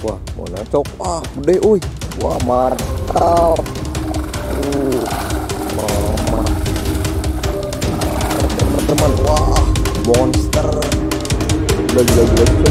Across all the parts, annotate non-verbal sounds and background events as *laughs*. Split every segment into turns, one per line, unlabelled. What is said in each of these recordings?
Wah, mau nacok. Wah, gede, uy. Wah, mama. Teman-teman, wah, monster. Gila, gila, gila,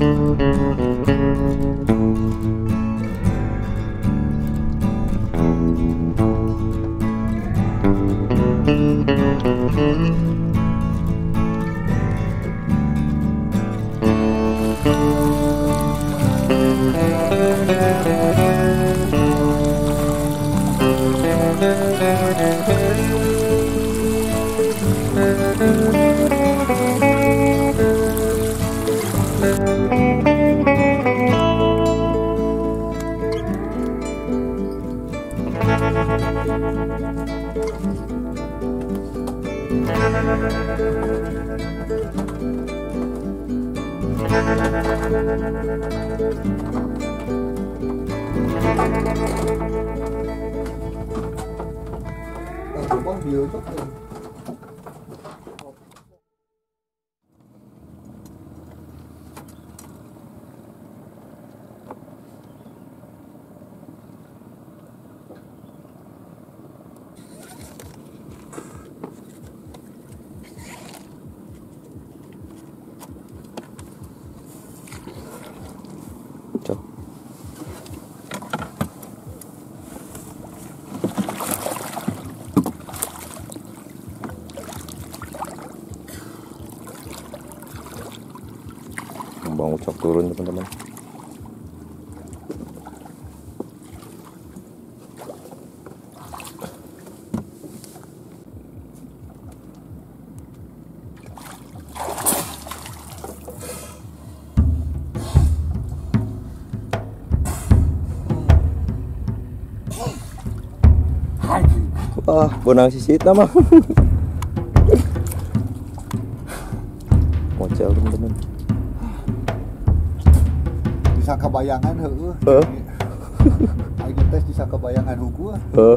Música gila. Cok. Ucap turun teman-teman. Wah, bonang sisit nama. *laughs*
kebayangan heueuh
Heeh.
aing *laughs* tes bisa kebayangan huku
Heeh.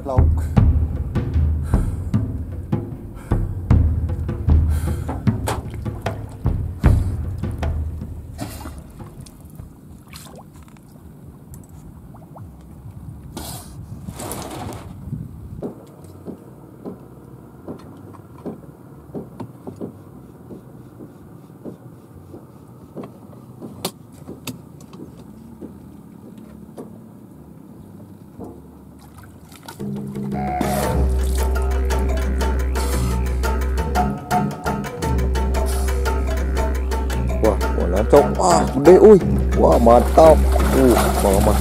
Nacok. Wah, gede, uy. Wah, mantap. Uh, mama.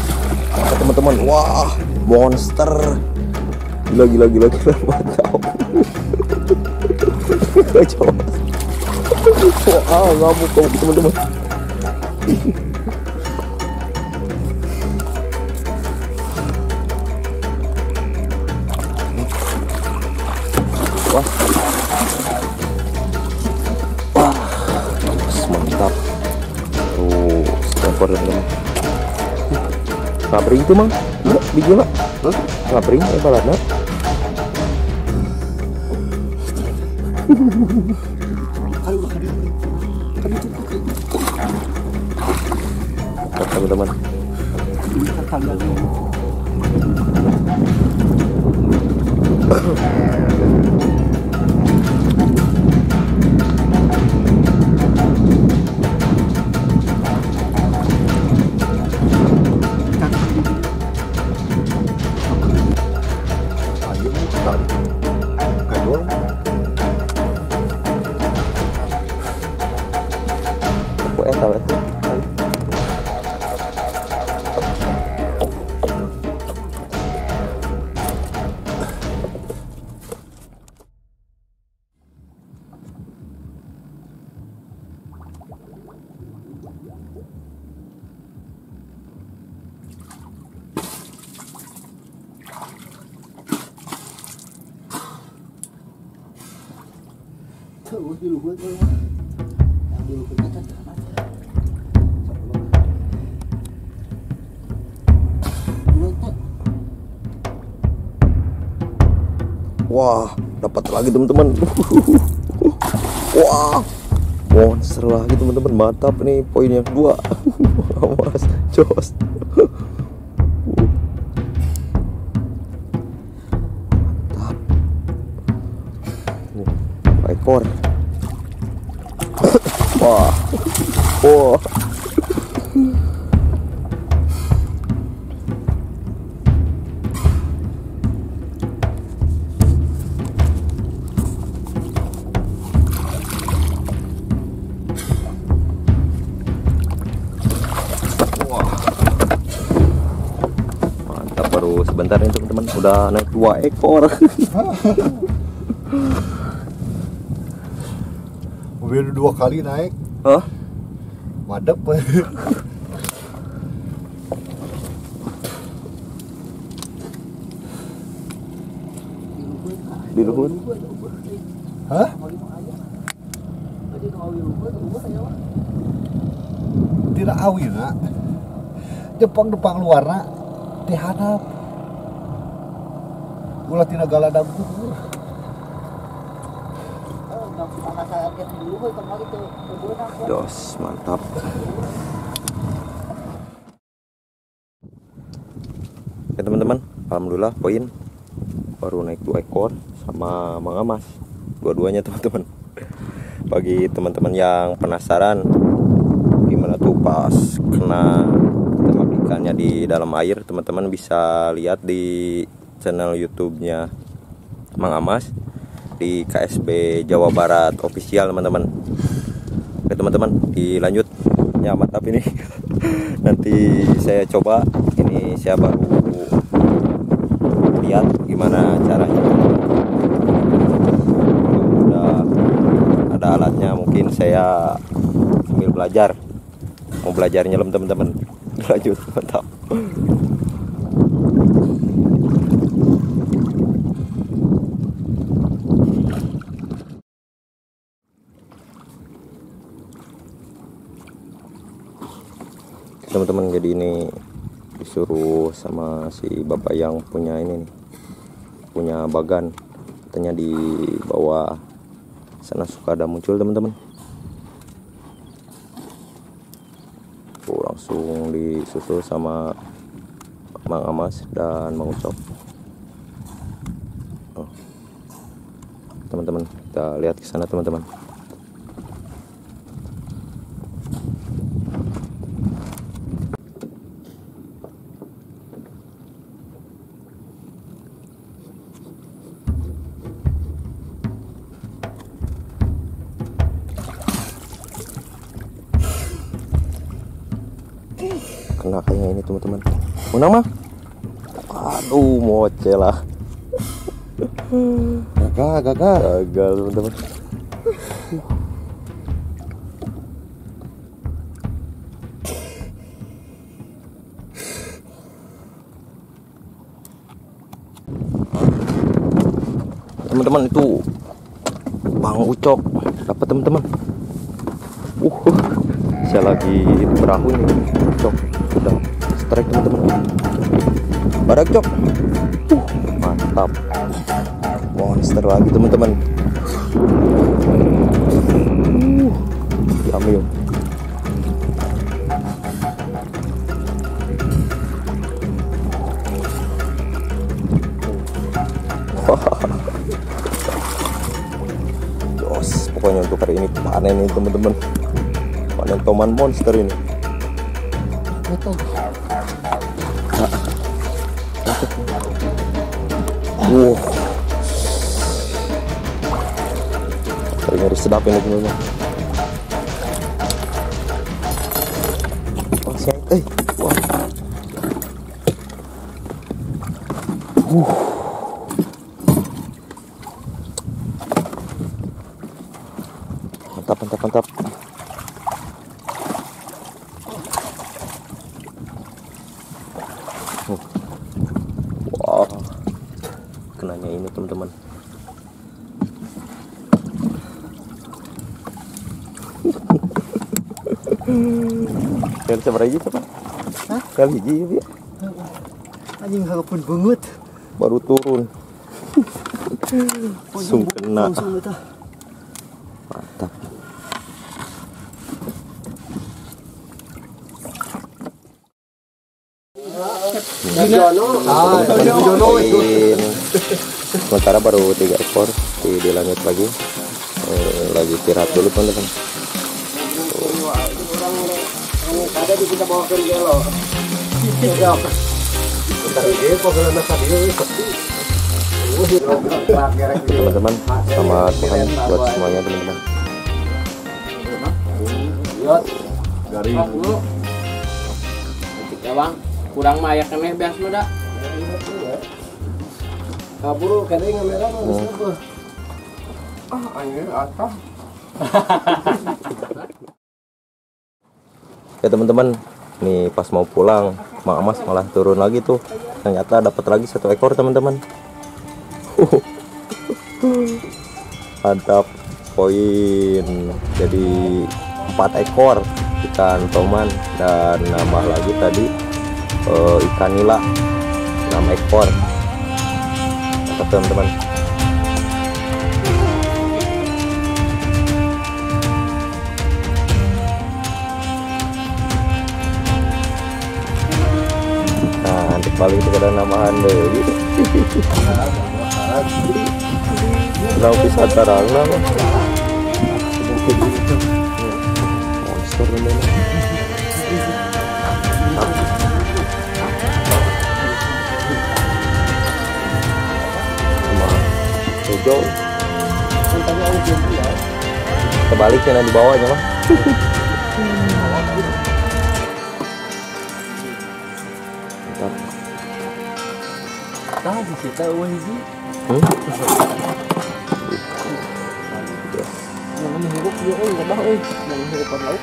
Mantap teman-teman. Wah, monster. Gila, gila, gila, gila, *laughs* mantap. Wah, ngamuk kamu teman-teman. Wah. Teman-teman Labring itu mang. Enggak, biji
Hah?
Labring.
Tuh,
teman-teman Wah, dapat lagi teman-teman. *laughs* Wah, monster lagi teman-teman. Mantap nih poin yang kedua. *laughs* Mas, jos. Mantap. Dua ekor. Wah, wah. Mantap baru sebentar nih teman-teman udah naik dua ekor. *laughs*
Mobil dua kali naik,
Hah?
madep. *laughs*
Di luhur.
Hah? Tidak awi nak. Jepang Jepang luar nak. Dihadap. Ulah tidak galadam kubur.
Dos, mantap. Oke teman-teman, alhamdulillah poin baru naik dua ekor sama Mang Amas. Dua-duanya teman-teman. Bagi teman-teman yang penasaran gimana tuh pas kena tembak ikannya di dalam air, teman-teman bisa lihat di channel YouTube-nya Mang Amas di KSB Jawa Barat official teman-teman. Oke teman-teman, dilanjut. Ya mantap ini. *laughs* Nanti saya coba. Ini saya baru lihat gimana caranya. Udah ada alatnya, mungkin saya sambil belajar. Mau belajar nyelam teman-teman. *laughs* Lanjut, mantap. teman-teman jadi ini disuruh sama si bapak yang punya ini nih punya bagan. Katanya di bawah sana suka ada muncul teman-teman. Tuh, langsung disusul sama Mang Amas dan Mang Ucok. Oh. teman-teman kita lihat ke sana teman-teman kena kayaknya ini teman-teman. Menang mah aduh moce lah.
Gagal, gagal.
gagal teman-teman. Teman-teman itu Bang Ucok. Dapat teman-teman? Uh saya lagi perahu nih cok strike teman-teman. Badak cok. Uh, mantap. Monster lagi teman-teman. Uh, yummy pokoknya untuk hari ini panen nih teman-teman. Panen toman monster ini. Wow ngeri sedap ini teman-teman wah siang eh wah. Uh mantap mantap mantap Wah, kenanya ini teman-teman. Kali seberapa hiji Pak?
Hah?
Kali hiji ya,
Anjing harapan banget.
baru turun. *laughs* Langsung kena. Mantap. Sementara baru tiga ekor di, dilanjut lagi. Eh, lagi istirahat dulu teman-teman.
Ada di kita bawa ke gelo. Sepi.
Teman-teman, selamat makan buat semuanya teman-teman.
Garing.
Ya bang, kurang mayak kemeh beas muda.
Kaburu kene ngamera mah. *laughs*
Ah, anjir atah. *laughs*
Ya teman-teman, nih pas mau pulang, Mak Mas malah turun lagi tuh. Ternyata dapat lagi satu ekor teman-teman. *laughs* Mantap poin. Jadi empat ekor ikan toman dan nambah lagi tadi eh, ikan nila 6 ekor. Mantap teman-teman. Nanti paling itu kada namahan deh. Nau bisa tarang nama. Monster ini. Hijau. Di bawahnya mah.
Kita Wenzi.
Hmm?
Nangihirap yun, eh. Labaw eh. Nangihirap ang lauk.